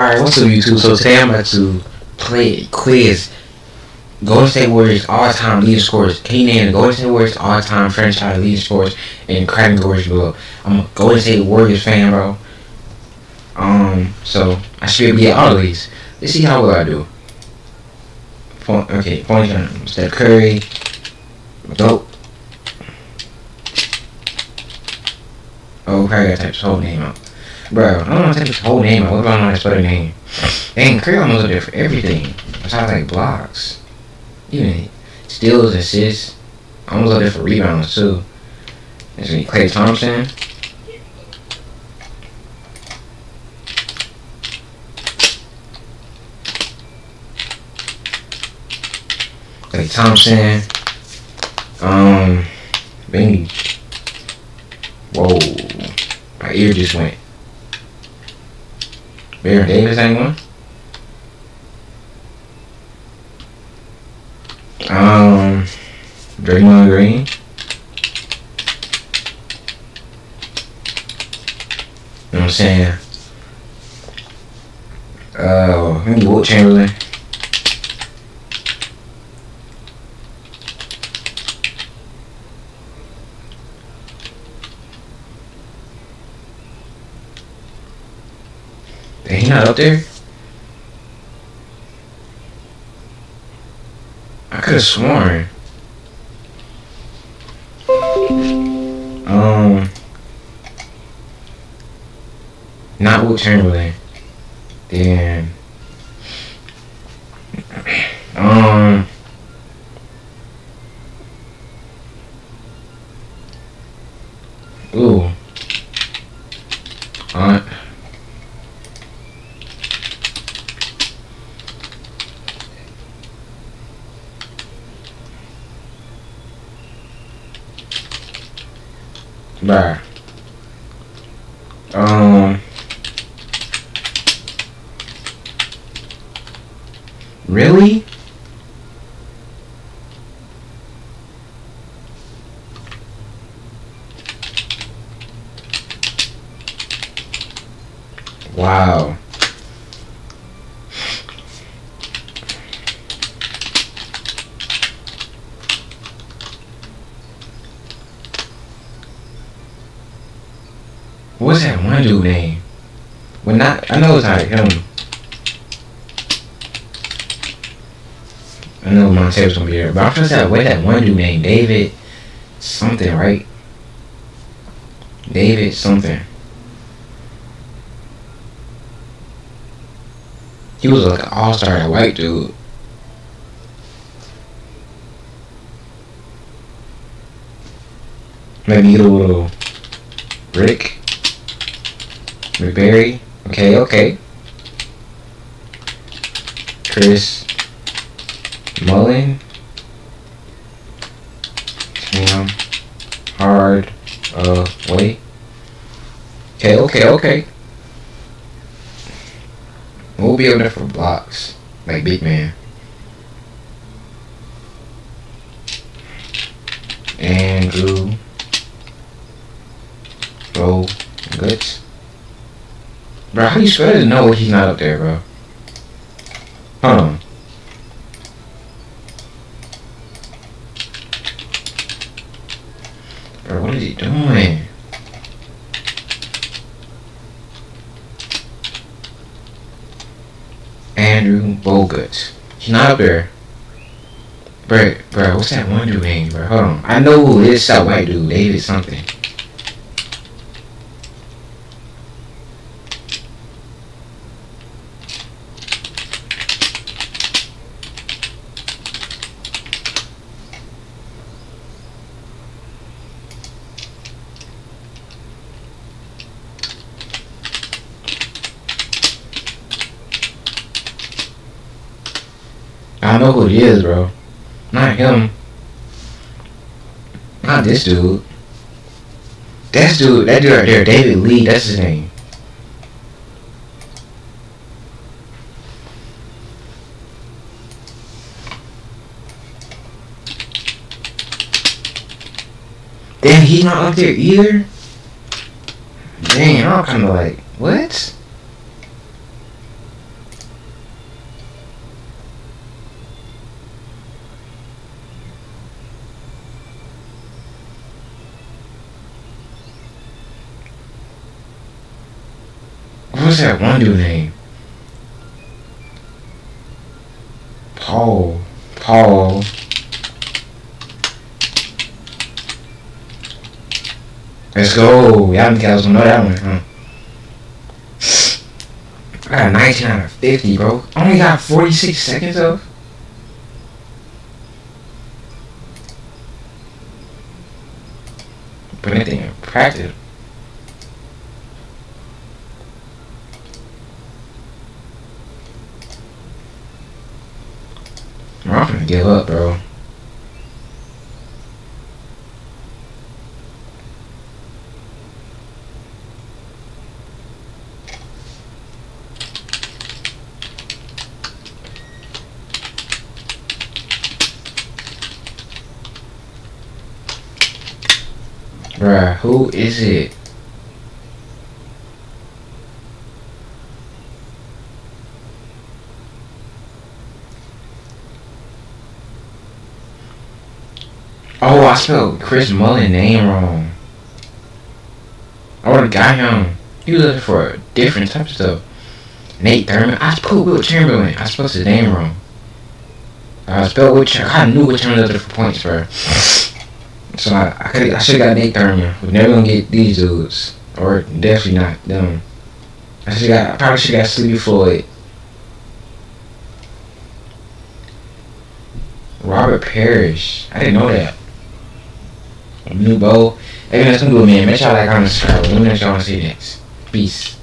Alright, what's up YouTube? So today I'm about to play quiz. Golden State Warriors all-time leading scorers. Can you name the Golden State Warriors all-time franchise leading scorers in categories below? I'm a Golden State Warriors fan, bro. Um, so I should be at all of these. Let's see how well I do. Okay, point. Steph Curry. Dope. Oh, Curry got to whole name out. Bro, I don't want to type his whole name out. What about I know how to spell the name? Curry almost up there for everything. Besides like blocks. Even steals, assists. I almost up there for rebounds too. There's me, Klay Thompson. Klay Thompson. Um, Benny. Whoa. My ear just went. Baron Davis, anyone? Um, Draymond Green. You know what I'm saying? Uh, maybe Wilt Chamberlain. He not up there? I could have sworn. Um, not Wilt Chamberlain. Then, um, ooh, uh. Bruh. Um. Really? Wow. What's that one dude name? Well, not. I know it's not him. Um, I know my Monte's gonna be there, but trying to say what that one dude named David something, right? David something. He was like an all-star, white dude. Maybe a little Rick. McBerry. Okay, okay. Chris Mullin. Cam Hard uh wait. Okay, okay, okay. We'll be over there for blocks. Like big man. Andrew Bro Guts. Bro, how you supposed to know he's not up there, bro? Hold on. Bro, what is he doing? Andrew Bogut. He's not up there. Bro, bro, what's that one dude name, bro? Hold on. I know who is that white dude, David something. I know who it is, bro. Not him. Not this dude. That's dude, that dude right there, David Lee, that's his name. Damn, he's not up there either? Dang, I'm kinda like, what? Say that one dude name? Paul. Paul. Let's go. Y'all guys don't know that one, huh? I got 19 out of 50, bro. Only got 46 seconds of. Put anything in practice. I'm gonna give up, bro. Bruh, who is it? Oh, I spelled Chris Mullin name wrong. I would've got him. He was looking for a different type of stuff. Nate Thurmond. I spelled Wilt Chamberlain. I spelled his name wrong. I spelled which I knew which one was for points for. So I, I I should have got Nate Thurmond. We're never gonna get these dudes, or definitely not them. I should got I probably should got Sleepy Floyd. Robert Parish. I didn't know that. New bow. Hey, man, let's do it, man. Make sure you like, comment, subscribe. Let me know what y'all want to see next. Peace.